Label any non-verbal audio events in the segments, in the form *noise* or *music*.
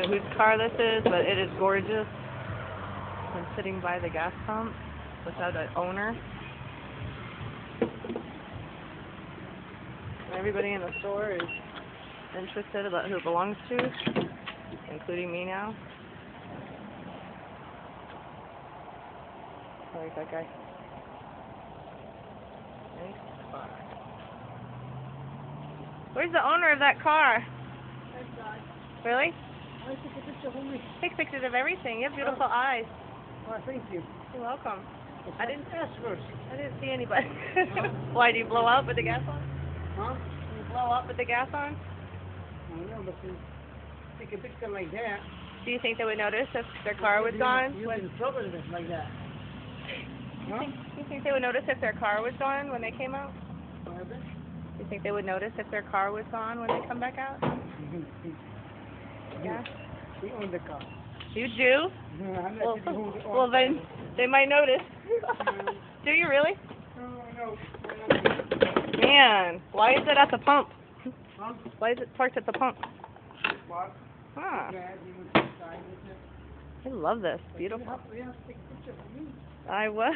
know whose car this is, but it is gorgeous. I'm sitting by the gas pump without an owner. Everybody in the store is interested about who it belongs to, including me now. Like that guy. Nice car. Where's the owner of that car? Really? I took a picture for me. Take pictures of everything. You have beautiful eyes. Oh, thank you. You're welcome. I didn't ask first. I didn't see anybody. *laughs* Why do you blow out with the gas on? Huh? You blow up with the gas on? I don't know, but you take a picture like that. Do you think they would notice if their car was gone? You're in trouble with it like that. You Huh? think, you think they would notice if their car was gone when they came out? You think they would notice if their car was gone when they come back out? *laughs* Yeah. We own the car. You do? Mm-hmm. Not Well, who well then they might notice. Mm-hmm. do you really? No, no. Man, why is it at the pump? Huh? Why is it parked at the pump? What? Huh. Yeah, you would sign it. I love this. Beautiful. have, you have to take a picture me. I will.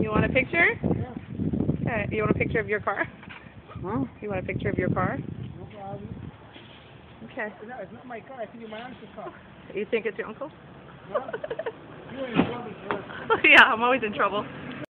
You want a picture? Yeah. Okay. You want a picture of your car? Huh? You want a picture of your car? No problem. Okay. No, it's not my car. I think it's my uncle's car. You think it's your uncle? Huh? You're in trouble, sir. *laughs* yeah, I'm always in trouble.